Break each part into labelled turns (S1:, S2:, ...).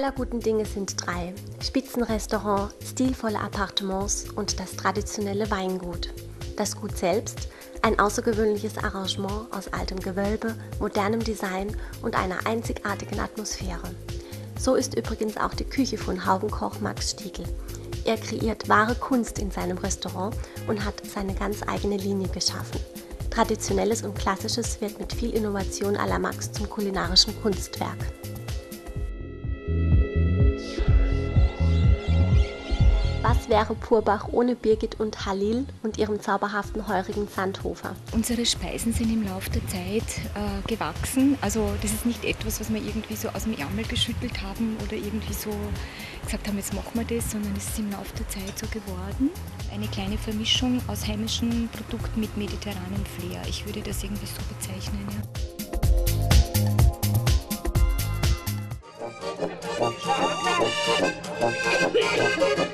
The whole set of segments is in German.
S1: aller guten Dinge sind drei. Spitzenrestaurant, stilvolle Appartements und das traditionelle Weingut. Das Gut selbst, ein außergewöhnliches Arrangement aus altem Gewölbe, modernem Design und einer einzigartigen Atmosphäre. So ist übrigens auch die Küche von Haubenkoch Max Stiegel. Er kreiert wahre Kunst in seinem Restaurant und hat seine ganz eigene Linie geschaffen. Traditionelles und Klassisches wird mit viel Innovation à la Max zum kulinarischen Kunstwerk. Wäre Purbach ohne Birgit und Halil und ihrem zauberhaften heurigen Sandhofer?
S2: Unsere Speisen sind im Laufe der Zeit äh, gewachsen. Also das ist nicht etwas, was wir irgendwie so aus dem Ärmel geschüttelt haben oder irgendwie so gesagt haben, jetzt machen wir das, sondern es ist im Laufe der Zeit so geworden. Eine kleine Vermischung aus heimischen Produkten mit mediterranem Flair. Ich würde das irgendwie so bezeichnen. Ja.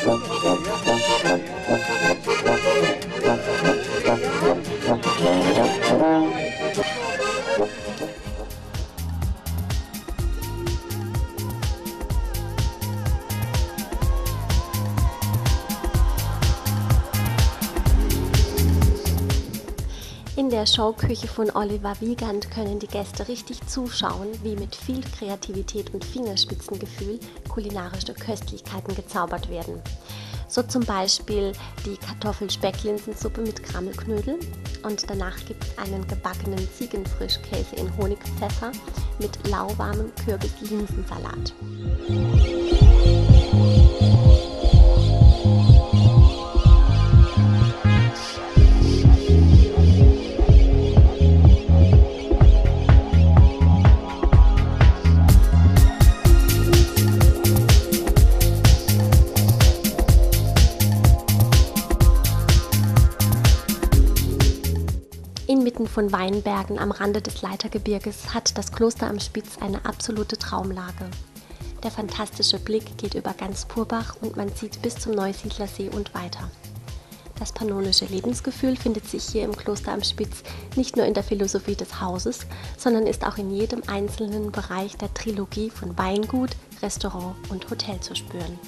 S2: Thank you.
S1: In der Showküche von Oliver Wiegand können die Gäste richtig zuschauen, wie mit viel Kreativität und Fingerspitzengefühl kulinarische Köstlichkeiten gezaubert werden. So zum Beispiel die Kartoffel-Specklinsensuppe mit Krammelknödel und danach gibt es einen gebackenen Ziegenfrischkäse in Honigpfeffer mit lauwarmem Kürbis-Linsensalat. Inmitten von Weinbergen am Rande des Leitergebirges hat das Kloster am Spitz eine absolute Traumlage. Der fantastische Blick geht über ganz Purbach und man sieht bis zum Neusiedlersee und weiter. Das pannonische Lebensgefühl findet sich hier im Kloster am Spitz nicht nur in der Philosophie des Hauses, sondern ist auch in jedem einzelnen Bereich der Trilogie von Weingut, Restaurant und Hotel zu spüren.